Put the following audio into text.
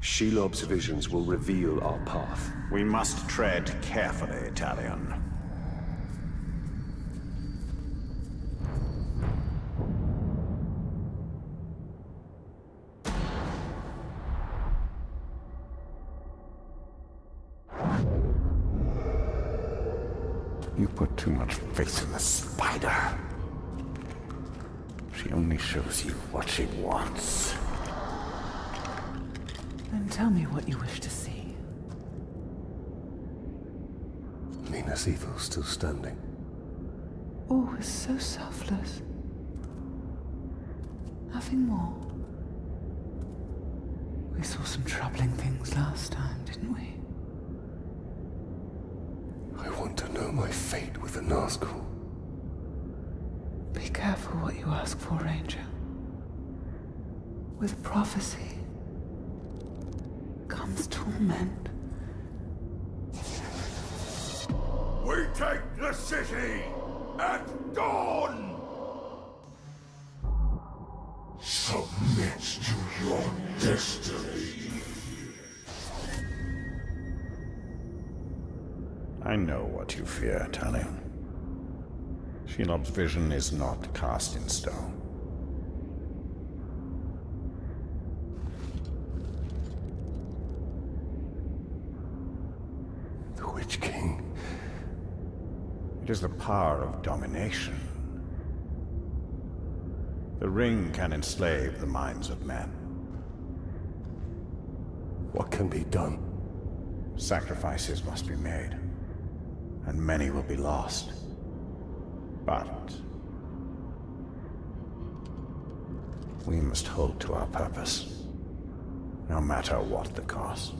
Shelob's visions will reveal our path. We must tread carefully, Talion. You put too much faith in the spider. She only shows you what she wants. Tell me what you wish to see. Minas Ithil still standing. Oh, All is so selfless. Nothing more. We saw some troubling things last time, didn't we? I want to know my fate with the Nazgul. Be careful what you ask for, Ranger. With prophecy comes torment. We take the city at dawn! Submit to your destiny. I know what you fear, Talion. Shelob's vision is not cast in stone. The Witch King. It is the power of domination. The ring can enslave the minds of men. What can be done? Sacrifices must be made, and many will be lost. But we must hold to our purpose, no matter what the cost.